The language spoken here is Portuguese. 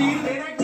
filho dele é